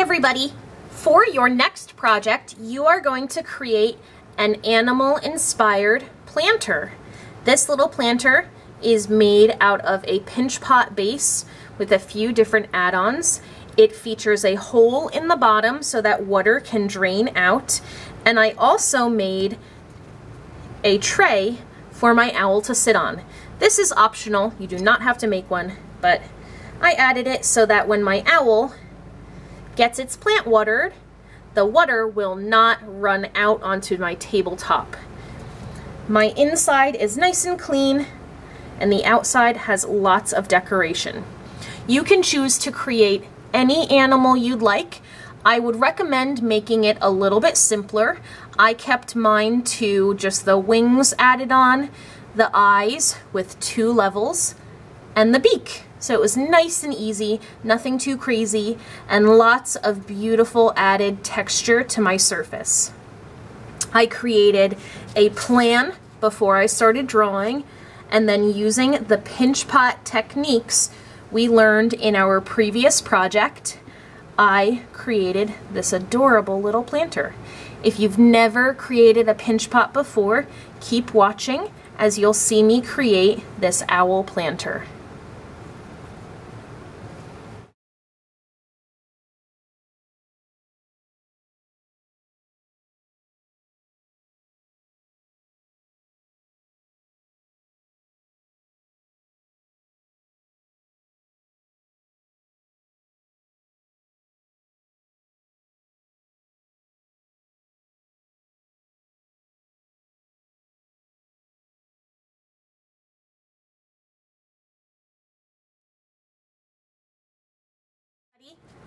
everybody. For your next project, you are going to create an animal-inspired planter. This little planter is made out of a pinch pot base with a few different add-ons. It features a hole in the bottom so that water can drain out. And I also made a tray for my owl to sit on. This is optional, you do not have to make one, but I added it so that when my owl gets its plant watered, the water will not run out onto my tabletop. My inside is nice and clean and the outside has lots of decoration. You can choose to create any animal you'd like. I would recommend making it a little bit simpler. I kept mine to just the wings added on, the eyes with two levels, and the beak. So it was nice and easy, nothing too crazy, and lots of beautiful added texture to my surface. I created a plan before I started drawing, and then using the pinch pot techniques we learned in our previous project, I created this adorable little planter. If you've never created a pinch pot before, keep watching as you'll see me create this owl planter.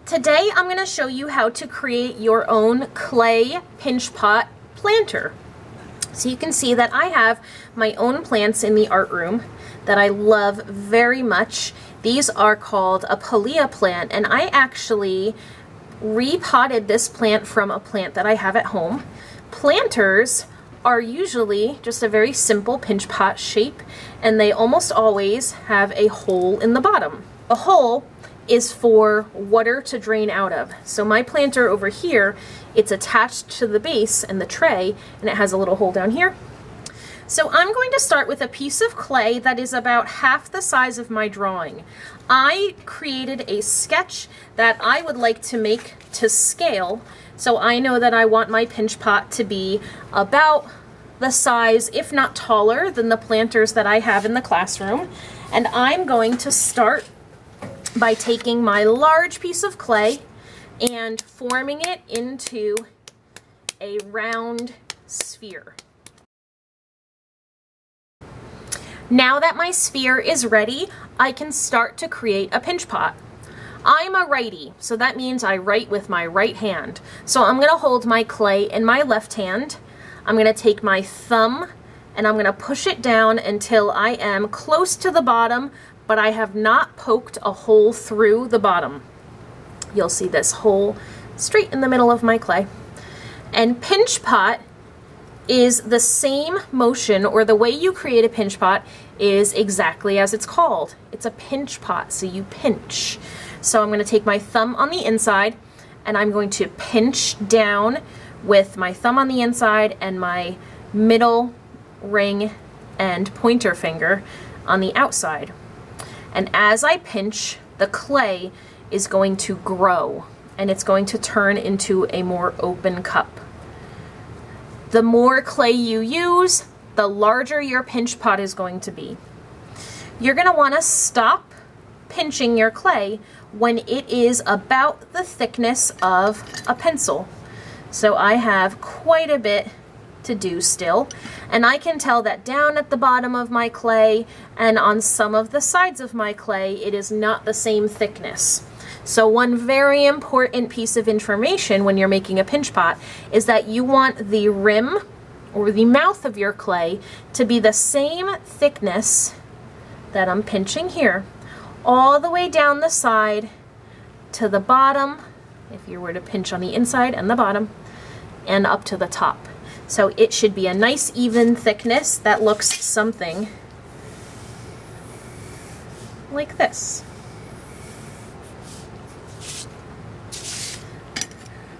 Today I'm going to show you how to create your own clay pinch pot planter. So you can see that I have my own plants in the art room that I love very much. These are called a Pilea plant and I actually repotted this plant from a plant that I have at home. Planters are usually just a very simple pinch pot shape and they almost always have a hole in the bottom. A hole is for water to drain out of. So my planter over here, it's attached to the base and the tray, and it has a little hole down here. So I'm going to start with a piece of clay that is about half the size of my drawing. I created a sketch that I would like to make to scale, so I know that I want my pinch pot to be about the size, if not taller, than the planters that I have in the classroom. And I'm going to start by taking my large piece of clay and forming it into a round sphere. Now that my sphere is ready, I can start to create a pinch pot. I'm a righty, so that means I write with my right hand. So I'm gonna hold my clay in my left hand. I'm gonna take my thumb and I'm gonna push it down until I am close to the bottom but I have not poked a hole through the bottom. You'll see this hole straight in the middle of my clay. And pinch pot is the same motion or the way you create a pinch pot is exactly as it's called. It's a pinch pot, so you pinch. So I'm going to take my thumb on the inside and I'm going to pinch down with my thumb on the inside and my middle ring and pointer finger on the outside. And as I pinch, the clay is going to grow and it's going to turn into a more open cup. The more clay you use, the larger your pinch pot is going to be. You're going to want to stop pinching your clay when it is about the thickness of a pencil. So I have quite a bit to do still. And I can tell that down at the bottom of my clay and on some of the sides of my clay, it is not the same thickness. So one very important piece of information when you're making a pinch pot is that you want the rim or the mouth of your clay to be the same thickness that I'm pinching here, all the way down the side to the bottom, if you were to pinch on the inside and the bottom, and up to the top. So it should be a nice even thickness that looks something like this.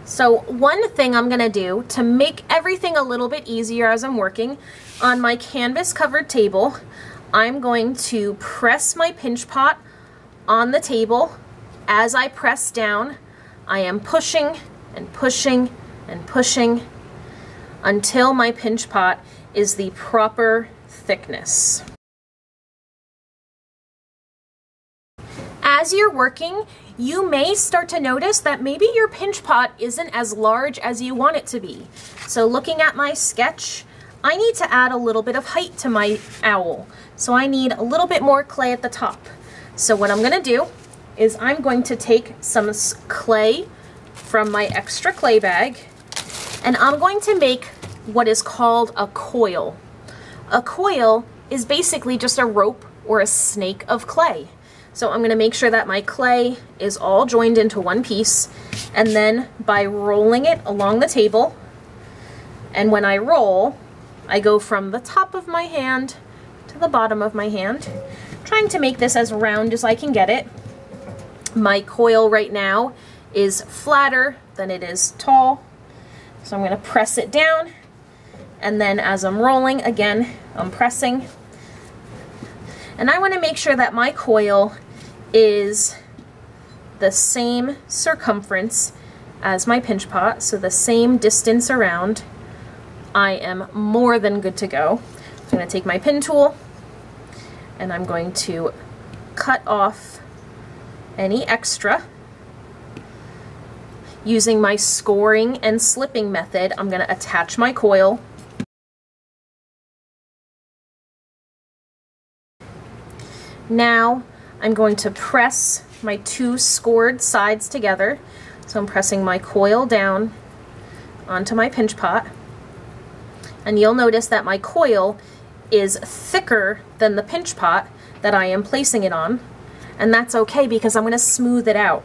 So one thing I'm gonna do to make everything a little bit easier as I'm working, on my canvas covered table, I'm going to press my pinch pot on the table. As I press down, I am pushing and pushing and pushing until my pinch pot is the proper thickness. As you're working, you may start to notice that maybe your pinch pot isn't as large as you want it to be. So looking at my sketch, I need to add a little bit of height to my owl. So I need a little bit more clay at the top. So what I'm gonna do is I'm going to take some clay from my extra clay bag and I'm going to make what is called a coil. A coil is basically just a rope or a snake of clay. So I'm gonna make sure that my clay is all joined into one piece and then by rolling it along the table, and when I roll, I go from the top of my hand to the bottom of my hand, trying to make this as round as I can get it. My coil right now is flatter than it is tall, so I'm gonna press it down and then as I'm rolling, again, I'm pressing. And I wanna make sure that my coil is the same circumference as my pinch pot, so the same distance around. I am more than good to go. I'm gonna take my pin tool and I'm going to cut off any extra. Using my scoring and slipping method, I'm gonna attach my coil Now I'm going to press my two scored sides together. So I'm pressing my coil down onto my pinch pot. And you'll notice that my coil is thicker than the pinch pot that I am placing it on. And that's okay because I'm going to smooth it out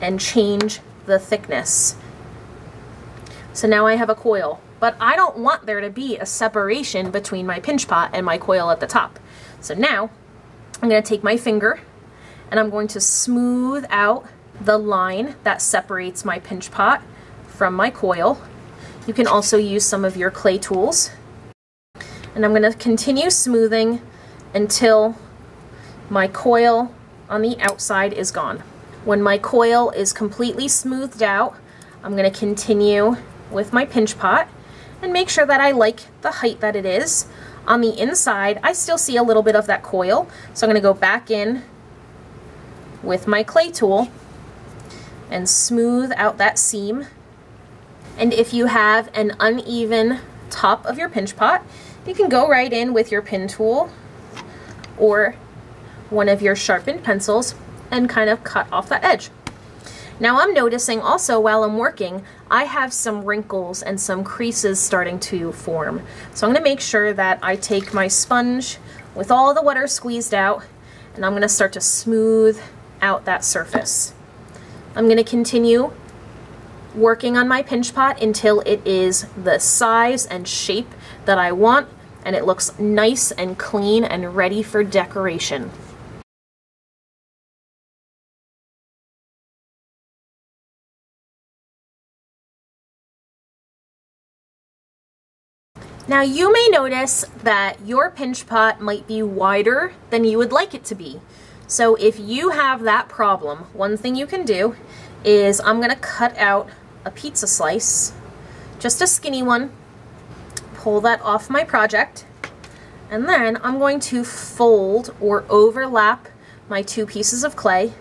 and change the thickness. So now I have a coil, but I don't want there to be a separation between my pinch pot and my coil at the top. So now I'm going to take my finger and I'm going to smooth out the line that separates my pinch pot from my coil. You can also use some of your clay tools. And I'm going to continue smoothing until my coil on the outside is gone. When my coil is completely smoothed out, I'm going to continue with my pinch pot and make sure that I like the height that it is. On the inside, I still see a little bit of that coil, so I'm going to go back in with my clay tool and smooth out that seam. And if you have an uneven top of your pinch pot, you can go right in with your pin tool or one of your sharpened pencils and kind of cut off that edge. Now I'm noticing also while I'm working, I have some wrinkles and some creases starting to form. So I'm gonna make sure that I take my sponge with all the water squeezed out and I'm gonna start to smooth out that surface. I'm gonna continue working on my pinch pot until it is the size and shape that I want and it looks nice and clean and ready for decoration. Now you may notice that your pinch pot might be wider than you would like it to be. So if you have that problem, one thing you can do is I'm gonna cut out a pizza slice, just a skinny one, pull that off my project, and then I'm going to fold or overlap my two pieces of clay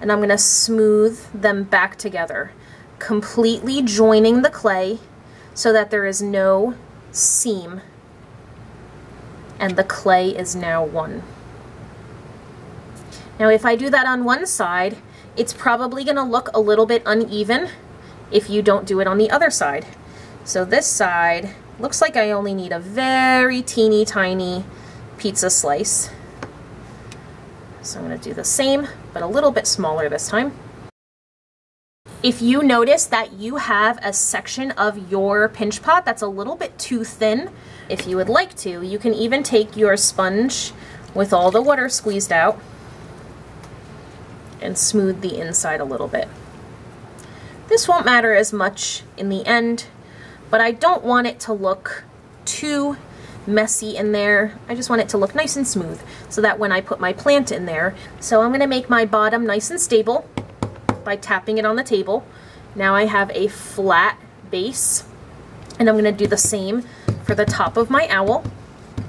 and I'm gonna smooth them back together, completely joining the clay so that there is no seam and the clay is now one. Now if I do that on one side, it's probably going to look a little bit uneven if you don't do it on the other side. So this side looks like I only need a very teeny tiny pizza slice. So I'm going to do the same, but a little bit smaller this time. If you notice that you have a section of your pinch pot that's a little bit too thin, if you would like to, you can even take your sponge with all the water squeezed out and smooth the inside a little bit. This won't matter as much in the end, but I don't want it to look too messy in there. I just want it to look nice and smooth so that when I put my plant in there. So I'm gonna make my bottom nice and stable by tapping it on the table. Now I have a flat base and I'm gonna do the same for the top of my owl.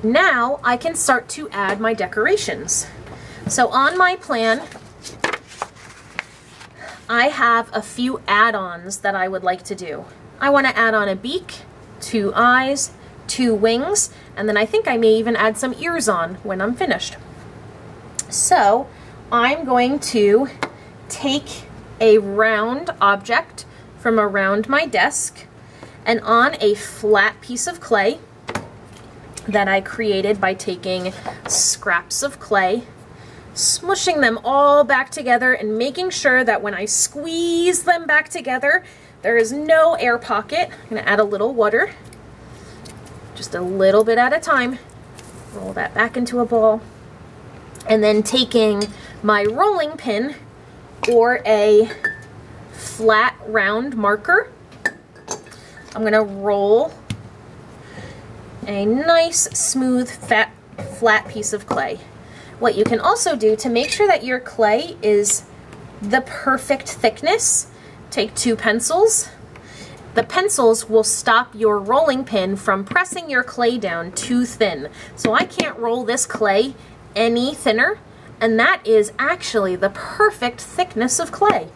Now I can start to add my decorations. So on my plan, I have a few add-ons that I would like to do. I want to add on a beak, two eyes, two wings, and then I think I may even add some ears on when I'm finished. So I'm going to take a round object from around my desk and on a flat piece of clay that I created by taking scraps of clay, smushing them all back together and making sure that when I squeeze them back together, there is no air pocket. I'm gonna add a little water, just a little bit at a time. Roll that back into a ball. And then taking my rolling pin or a flat round marker, I'm gonna roll a nice, smooth, fat, flat piece of clay. What you can also do to make sure that your clay is the perfect thickness, take two pencils. The pencils will stop your rolling pin from pressing your clay down too thin. So I can't roll this clay any thinner, and that is actually the perfect thickness of clay.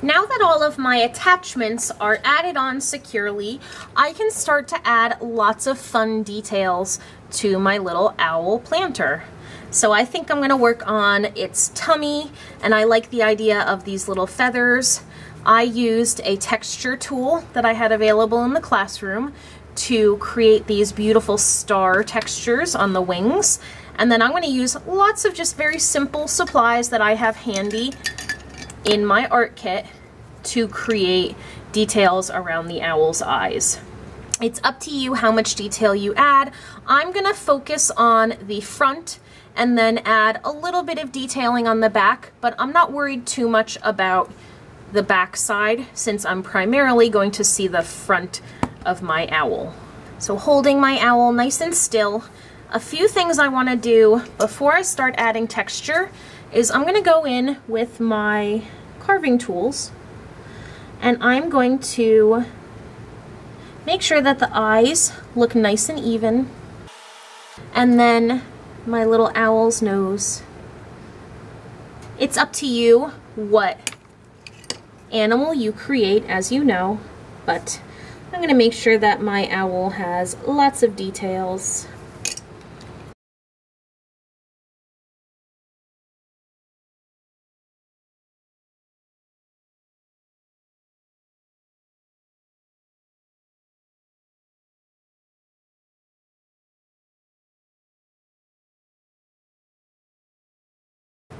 Now that all of my attachments are added on securely, I can start to add lots of fun details to my little owl planter. So I think I'm gonna work on its tummy, and I like the idea of these little feathers. I used a texture tool that I had available in the classroom to create these beautiful star textures on the wings. And then I'm gonna use lots of just very simple supplies that I have handy in my art kit to create details around the owl's eyes. It's up to you how much detail you add. I'm gonna focus on the front and then add a little bit of detailing on the back, but I'm not worried too much about the back side since I'm primarily going to see the front of my owl. So holding my owl nice and still, a few things I wanna do before I start adding texture is I'm gonna go in with my carving tools. And I'm going to make sure that the eyes look nice and even. And then my little owl's nose. It's up to you what animal you create as you know but I'm going to make sure that my owl has lots of details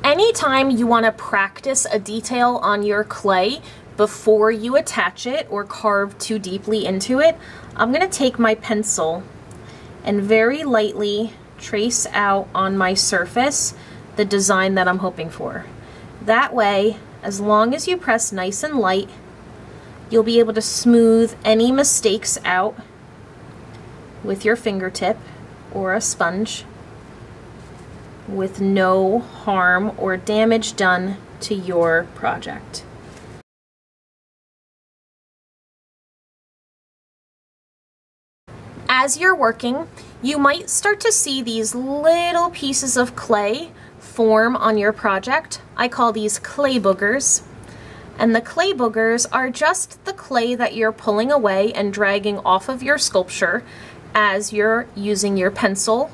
anytime you want to practice a detail on your clay before you attach it or carve too deeply into it, I'm going to take my pencil and very lightly trace out on my surface the design that I'm hoping for. That way, as long as you press nice and light, you'll be able to smooth any mistakes out with your fingertip or a sponge with no harm or damage done to your project. As you're working, you might start to see these little pieces of clay form on your project. I call these clay boogers. And the clay boogers are just the clay that you're pulling away and dragging off of your sculpture as you're using your pencil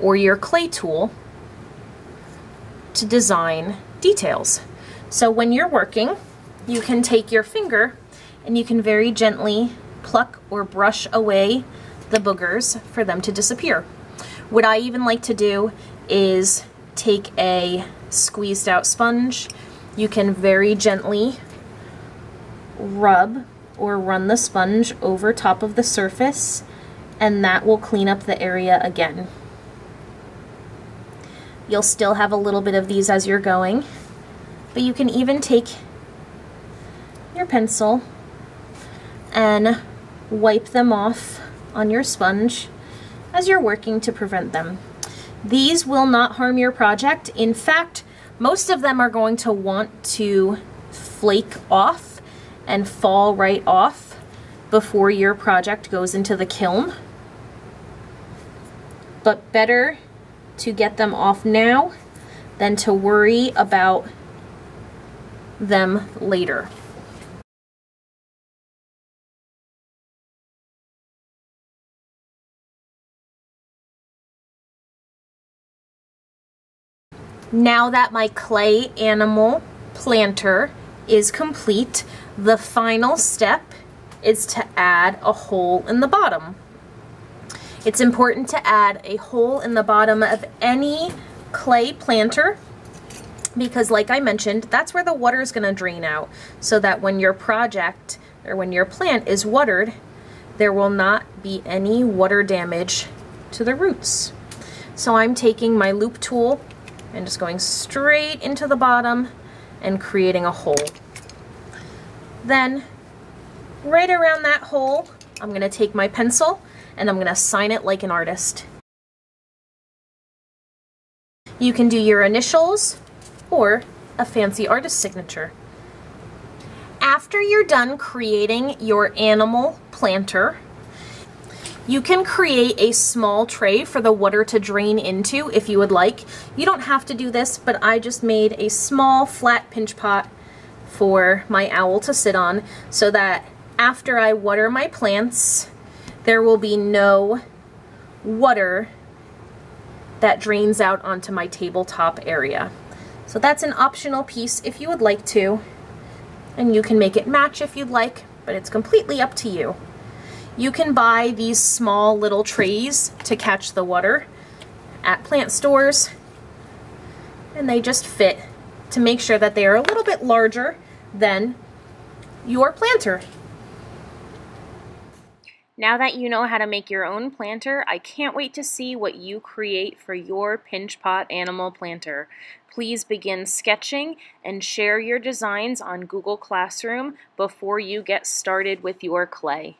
or your clay tool to design details. So when you're working, you can take your finger and you can very gently pluck or brush away the boogers for them to disappear. What I even like to do is take a squeezed out sponge. You can very gently rub or run the sponge over top of the surface and that will clean up the area again. You'll still have a little bit of these as you're going, but you can even take your pencil and wipe them off on your sponge as you're working to prevent them. These will not harm your project. In fact, most of them are going to want to flake off and fall right off before your project goes into the kiln. But better to get them off now than to worry about them later. Now that my clay animal planter is complete, the final step is to add a hole in the bottom. It's important to add a hole in the bottom of any clay planter because like I mentioned, that's where the water is going to drain out so that when your project or when your plant is watered, there will not be any water damage to the roots. So I'm taking my loop tool and just going straight into the bottom and creating a hole. Then right around that hole, I'm going to take my pencil and I'm going to sign it like an artist. You can do your initials or a fancy artist signature. After you're done creating your animal planter, you can create a small tray for the water to drain into if you would like. You don't have to do this, but I just made a small flat pinch pot for my owl to sit on so that after I water my plants, there will be no water that drains out onto my tabletop area. So that's an optional piece if you would like to, and you can make it match if you'd like, but it's completely up to you. You can buy these small little trays to catch the water at plant stores, and they just fit to make sure that they are a little bit larger than your planter. Now that you know how to make your own planter, I can't wait to see what you create for your pinch pot animal planter. Please begin sketching and share your designs on Google Classroom before you get started with your clay.